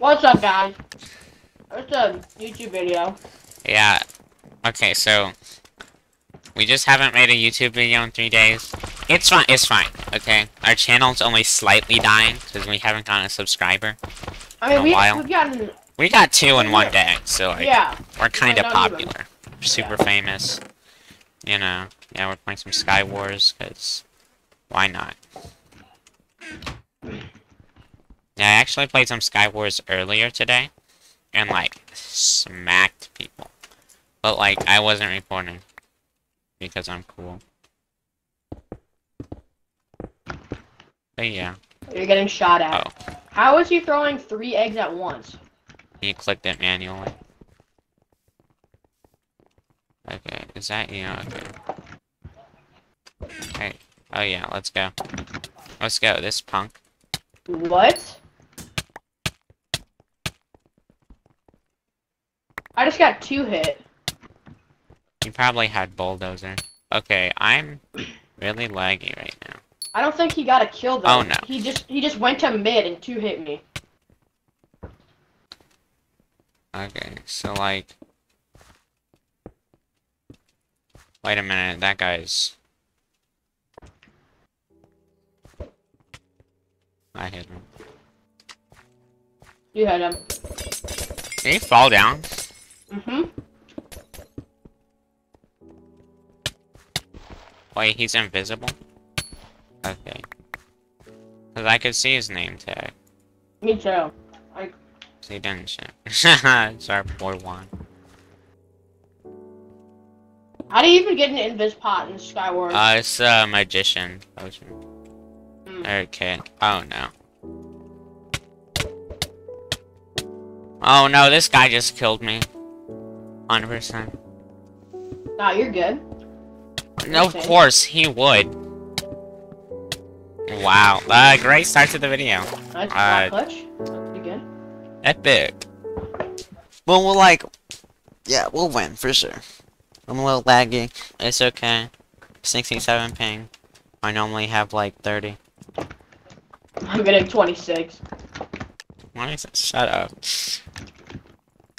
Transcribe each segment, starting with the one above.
What's up, guys? It's a YouTube video. Yeah. Okay, so we just haven't made a YouTube video in three days. It's fine. It's fine. Okay, our channel's only slightly dying because we haven't gotten a subscriber. I mean, a we, while. we've gotten, We got two in one day, so like yeah. we're kind of I don't even- popular, super famous. You know, yeah, we're playing some Sky Wars because why not? Yeah, I actually played some Sky Wars earlier today, and like smacked people. But like I wasn't reporting because I'm cool. But yeah, You're getting shot at. Oh. How is he throwing three eggs at once? you clicked it manually. Okay, is that you? Okay. Hey, oh yeah, let's go. Let's go. This punk. What? Just got two hit. You probably had bulldozer. Okay, I'm really laggy right now. I don't think he got a kill though. Oh, no. He just he just went to mid and two hit me. Okay, so like. Wait a minute, that guy's. I hit him. You hit him. Did he fall down? Mm-hmm. Wait, he's invisible? Okay. Cause I could see his name tag. Me too. So he didn't show. it's our poor one. How do you even get an invis pot in Sky Wars? Uh, it's a magician potion. Mm. Okay. Oh no. Oh no, this guy just killed me. 100%. Nah, you're good. No, of course, he would. Wow. Uh, great start to the video. Nice Uh, block clutch. That's pretty good. Epic. Well, we'll like... Yeah, we'll win, for sure. I'm a little laggy. It's okay. 67 ping. I normally have like 30. I'm getting 26. Why is it? Shut up.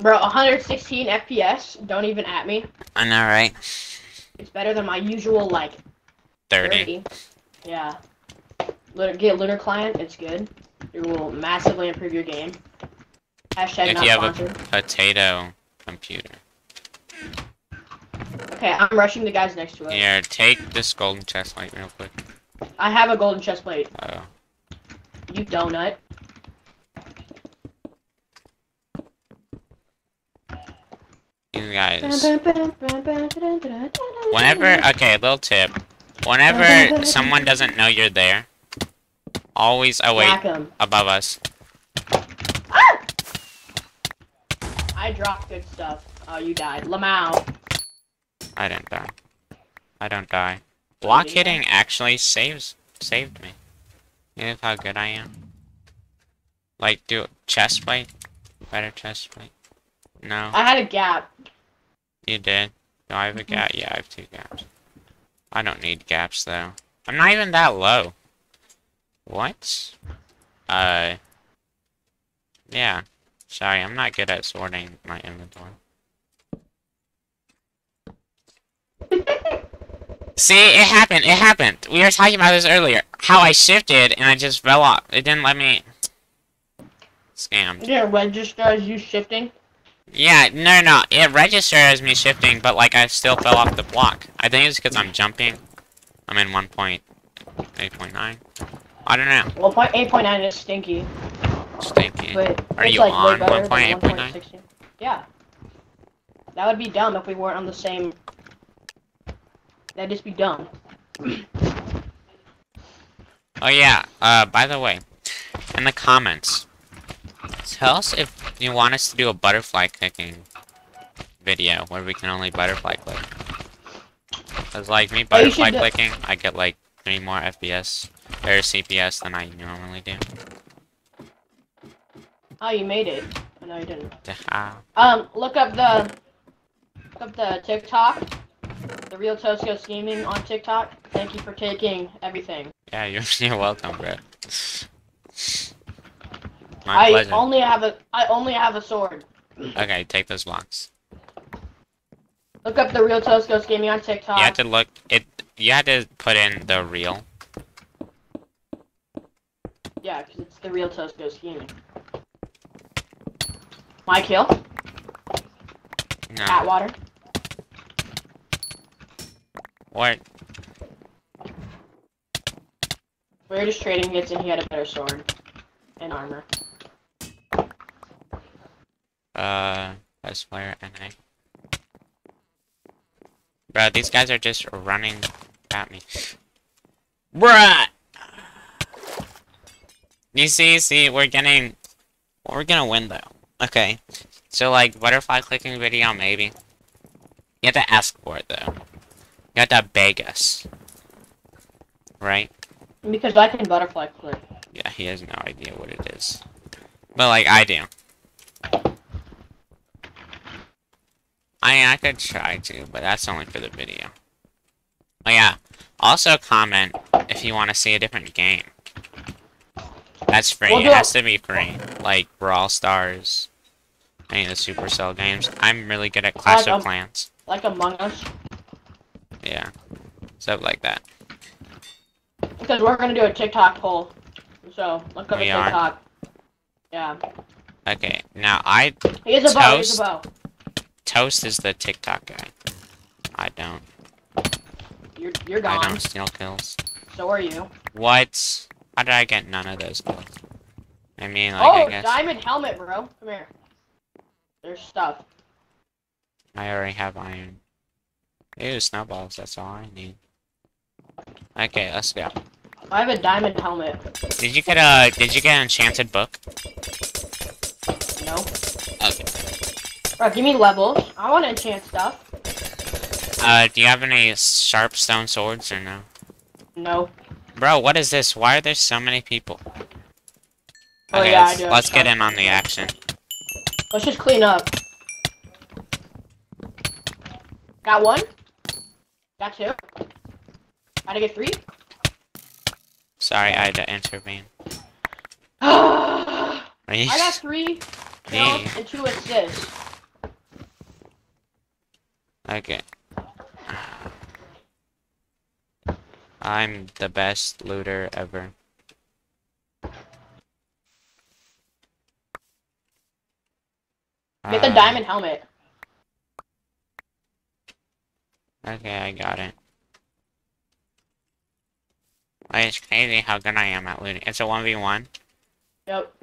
Bro, 116 FPS. Don't even at me. I know, right? It's better than my usual like 30. 30. Yeah. Lunar, get Lunar Client. It's good. It will massively improve your game. Hashtag If not you have a potato computer. Okay, I'm rushing the guys next to us. Here, take this golden chest plate real quick. I have a golden chest plate. Oh. You donut. These guys. Whenever, okay, little tip. Whenever someone doesn't know you're there, always, oh wait, above us. Ah! I dropped good stuff. Oh, you died. Lamau. I didn't die. I don't die. Oh, Block Yeah. hitting actually saves, saved me. You know how good I am? Like, do chest plate? Better chest plate? No, I had a gap. You did. Do I have Mm-hmm. a gap? Yeah, I have two gaps. I don't need gaps, though. I'm not even that low. What? Uh... Yeah. Sorry, I'm not good at sorting my inventory. See, it happened. It happened. We were talking about this earlier. How I shifted and I just fell off. It didn't let me. Scammed. You didn't register as you shifting. Yeah, no, no. It registered as me shifting, but like I still fell off the block. I think it's because I'm jumping. I'm in 1.8.9. I don't know. Well, point eight point nine is stinky, Stinky. but Are you like on better than 1.8.9? 1.16. Yeah. That would be dumb if we weren't on the same. That'd just be dumb. Oh yeah. Uh, by the way, in the comments, tell us if you want us to do a butterfly clicking video where we can only butterfly click. Cause like me Oh, butterfly do- clicking, I get like three more FPS or CPS than I normally do. Oh, you made it. I know you didn't. Ah. Um, look up the look up the TikTok, the real ToastGhost gaming on TikTok. Thank you for taking everything. Yeah, you're, you're welcome, bro. My I pleasure. only have a I only have a sword. Okay, take those blocks. Look up the real ToastGhost gaming on TikTok. You had to look it. You had to put in the real. Yeah, because it's the real ToastGhost gaming. My kill. No. Atwater. What? We were just trading hits and he had a better sword and armor. Uh, best player NA. Bro, these guys are just running at me. Bruh! You see, see, we're getting... We're gonna win, though. Okay. So, like, butterfly clicking video, maybe. You have to ask for it, though. You have to beg us. Right? Because I can butterfly click. Yeah, he has no idea what it is. But, like, I do. I mean, I could try to, but that's only for the video. Oh yeah, also comment if you want to see a different game. That's free, it has to be free. Like, Brawl Stars, any of the Supercell games. I'm really good at Clash Um, of Clans. Like Among Us. Yeah, stuff like that. Because we're gonna do a TikTok poll. So look up We a are? TikTok. Yeah. Okay, now I... He has a bow, he has a bow. Toast is the TikTok guy. I don't. You're you're I gone. don't steal kills. So are you. What? How did I get none of those kills? I mean, like, oh, I guess diamond helmet, bro. Come here. There's stuff. I already have iron. Ew, snowballs, that's all I need. Okay, let's go. I have a diamond helmet. Did you get a, did you get an enchanted book? No. Okay. Bro, give me levels. I want to enchant stuff. Uh, do you have any sharp stone swords or no? No. Bro, what is this? Why are there so many people? Oh, Okay, yeah, let's, do let's get in on the action. Let's just clean up. Got one. Got two. Gotta get three. Sorry, I had to intervene. I got three kills and two assists. Okay. I'm the best looter ever. Get the Uh, diamond helmet. Okay, I got it. It's crazy how good I am at looting. It's a 1v1. Yep.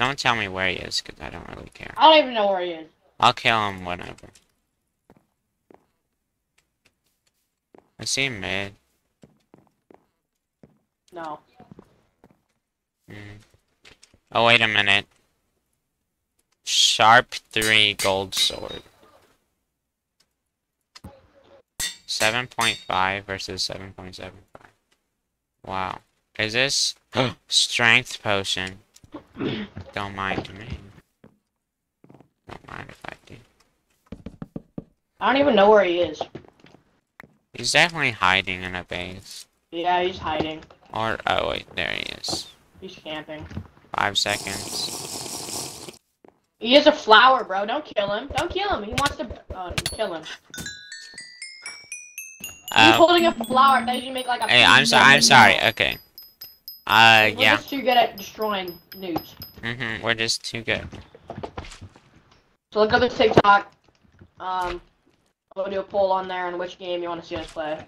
Don't tell me where he is, because I don't really care. I don't even know where he is. I'll kill him whenever. I see him mid. No. Mm. Oh, wait a minute. Sharp 3 gold sword. 7.5 versus 7.75. Wow. Is this strength potion? Don't mind me. Don't mind if I do. I don't even know where he is. He's definitely hiding in a base. Yeah, he's hiding. Or, oh wait, there he is. He's camping. Five seconds. He is a flower, bro. Don't kill him. Don't kill him. He wants to uh, kill him. He's Uh, holding a flower. That you make like a. hey, I'm sorry, I'm sorry, okay. Uh, We're yeah. just too good at destroying newts. Mm-hmm, we're just too good. So look up the TikTok. Um, I'll do a poll on there on which game you want to see us play.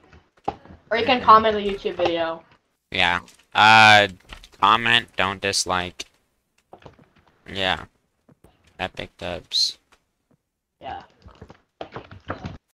Or you can Mhm. comment the YouTube video. Yeah. Uh, comment, don't dislike. Yeah. Epic dubs.